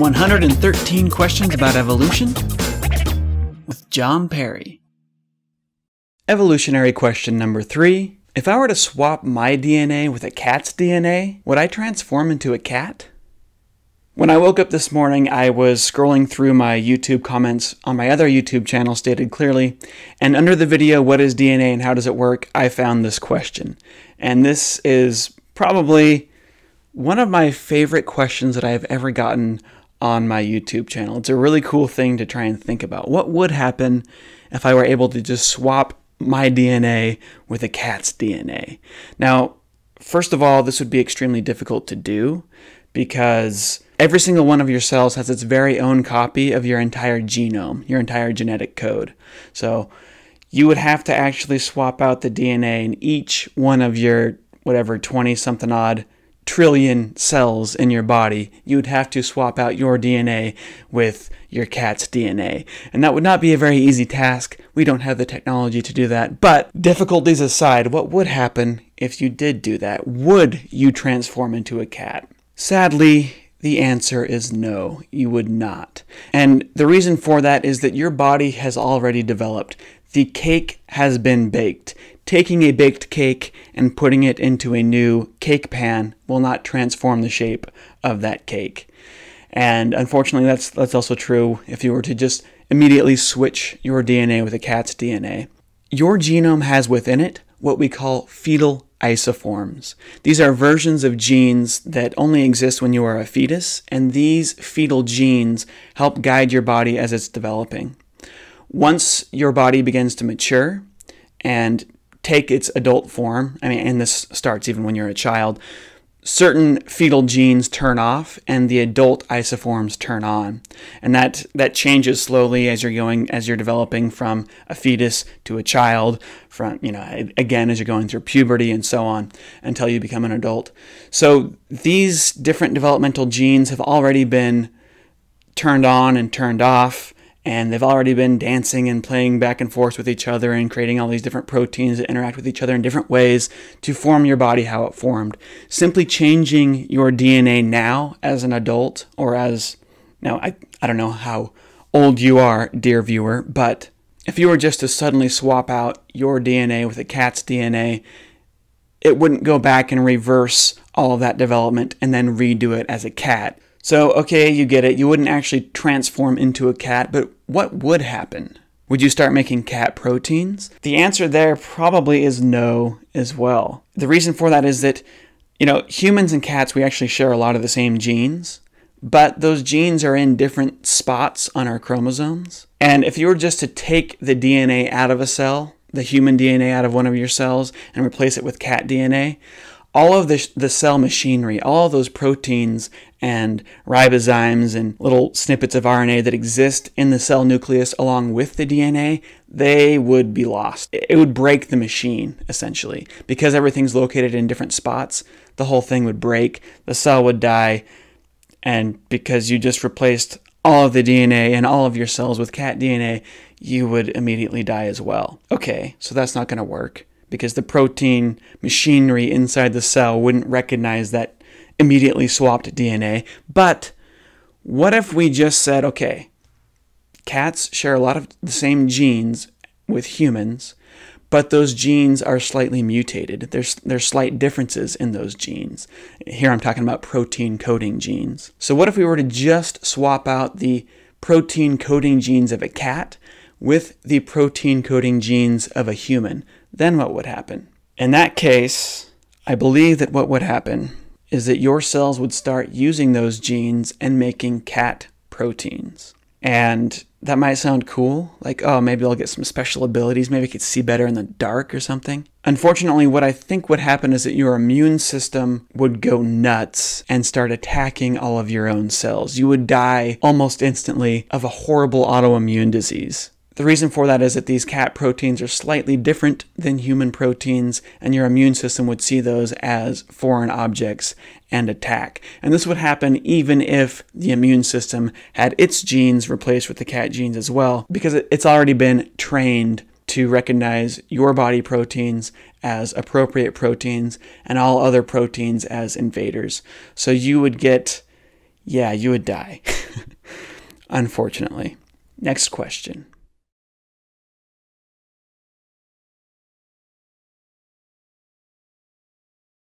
113 Questions About Evolution with John Perry. Evolutionary question number three If I were to swap my DNA with a cat's DNA, would I transform into a cat? When I woke up this morning, I was scrolling through my YouTube comments on my other YouTube channel stated clearly, and under the video, What is DNA and How Does It Work? I found this question. And this is probably one of my favorite questions that I have ever gotten on my YouTube channel. It's a really cool thing to try and think about. What would happen if I were able to just swap my DNA with a cat's DNA? Now, first of all, this would be extremely difficult to do because every single one of your cells has its very own copy of your entire genome, your entire genetic code. So you would have to actually swap out the DNA in each one of your whatever 20 something odd trillion cells in your body. You would have to swap out your DNA with your cat's DNA. And that would not be a very easy task. We don't have the technology to do that. But difficulties aside, what would happen if you did do that? Would you transform into a cat? Sadly, the answer is no, you would not. And the reason for that is that your body has already developed. The cake has been baked. Taking a baked cake and putting it into a new cake pan will not transform the shape of that cake. And unfortunately, that's, that's also true if you were to just immediately switch your DNA with a cat's DNA. Your genome has within it what we call fetal isoforms. These are versions of genes that only exist when you are a fetus, and these fetal genes help guide your body as it's developing. Once your body begins to mature and take its adult form, I mean, and this starts even when you're a child, certain fetal genes turn off and the adult isoforms turn on. And that that changes slowly as you're going as you're developing from a fetus to a child from you know again as you're going through puberty and so on until you become an adult. So these different developmental genes have already been turned on and turned off and they've already been dancing and playing back and forth with each other and creating all these different proteins that interact with each other in different ways to form your body how it formed. Simply changing your DNA now as an adult or as now I, I don't know how old you are, dear viewer, but if you were just to suddenly swap out your DNA with a cat's DNA, it wouldn't go back and reverse all of that development and then redo it as a cat. So, okay, you get it. You wouldn't actually transform into a cat, but what would happen? Would you start making cat proteins? The answer there probably is no as well. The reason for that is that, you know, humans and cats, we actually share a lot of the same genes, but those genes are in different spots on our chromosomes. And if you were just to take the DNA out of a cell, the human DNA out of one of your cells, and replace it with cat DNA, all of the, the cell machinery, all those proteins and ribozymes and little snippets of RNA that exist in the cell nucleus along with the DNA, they would be lost. It would break the machine, essentially. Because everything's located in different spots, the whole thing would break, the cell would die, and because you just replaced all of the DNA and all of your cells with cat DNA, you would immediately die as well. Okay, so that's not going to work because the protein machinery inside the cell wouldn't recognize that immediately swapped DNA. But what if we just said, okay, cats share a lot of the same genes with humans, but those genes are slightly mutated. There's, there's slight differences in those genes. Here I'm talking about protein coding genes. So, what if we were to just swap out the protein coding genes of a cat with the protein coding genes of a human? Then what would happen? In that case, I believe that what would happen is that your cells would start using those genes and making cat proteins. And that might sound cool, like, oh, maybe I'll get some special abilities, maybe I could see better in the dark or something. Unfortunately, what I think would happen is that your immune system would go nuts and start attacking all of your own cells. You would die almost instantly of a horrible autoimmune disease. The reason for that is that these cat proteins are slightly different than human proteins, and your immune system would see those as foreign objects and attack. And this would happen even if the immune system had its genes replaced with the cat genes as well, because it's already been trained to recognize your body proteins as appropriate proteins and all other proteins as invaders. So you would get, yeah, you would die. unfortunately. Next question.